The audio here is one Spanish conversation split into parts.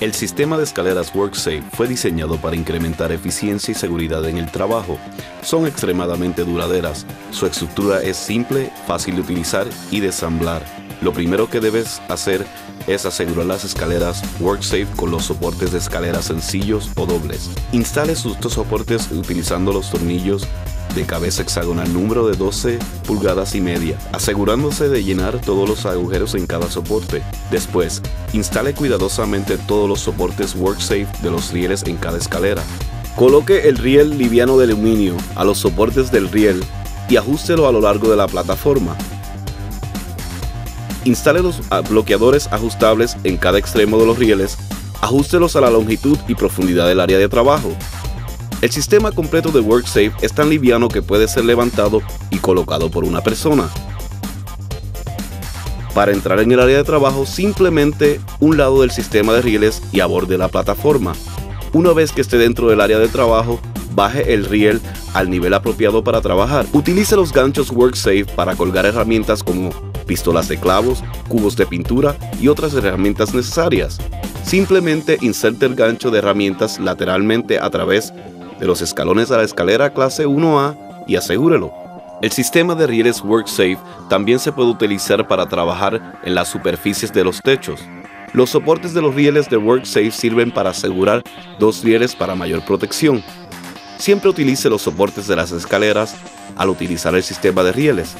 El sistema de escaleras WorkSafe fue diseñado para incrementar eficiencia y seguridad en el trabajo. Son extremadamente duraderas. Su estructura es simple, fácil de utilizar y de ensamblar. Lo primero que debes hacer es asegurar las escaleras WorkSafe con los soportes de escaleras sencillos o dobles. Instale sus dos soportes utilizando los tornillos de cabeza hexagonal número de 12 pulgadas y media, asegurándose de llenar todos los agujeros en cada soporte. Después, instale cuidadosamente todos los soportes WorkSafe de los rieles en cada escalera. Coloque el riel liviano de aluminio a los soportes del riel y ajustelo a lo largo de la plataforma. Instale los bloqueadores ajustables en cada extremo de los rieles, ajustelos a la longitud y profundidad del área de trabajo. El sistema completo de WorkSafe es tan liviano que puede ser levantado y colocado por una persona. Para entrar en el área de trabajo, simplemente un lado del sistema de rieles y aborde la plataforma. Una vez que esté dentro del área de trabajo, baje el riel al nivel apropiado para trabajar. Utilice los ganchos WorkSafe para colgar herramientas como pistolas de clavos, cubos de pintura y otras herramientas necesarias. Simplemente inserte el gancho de herramientas lateralmente a través de los escalones a la escalera clase 1A y asegúrelo. El sistema de rieles WorkSafe también se puede utilizar para trabajar en las superficies de los techos. Los soportes de los rieles de WorkSafe sirven para asegurar dos rieles para mayor protección. Siempre utilice los soportes de las escaleras al utilizar el sistema de rieles.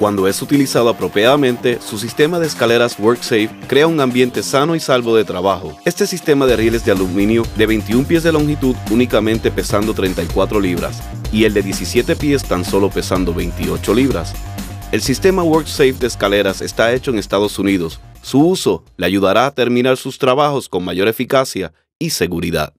Cuando es utilizado apropiadamente, su sistema de escaleras WorkSafe crea un ambiente sano y salvo de trabajo. Este sistema de rieles de aluminio de 21 pies de longitud únicamente pesando 34 libras y el de 17 pies tan solo pesando 28 libras. El sistema WorkSafe de escaleras está hecho en Estados Unidos. Su uso le ayudará a terminar sus trabajos con mayor eficacia y seguridad.